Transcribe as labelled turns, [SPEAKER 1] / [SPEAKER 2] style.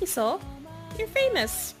[SPEAKER 1] Hey, You're famous.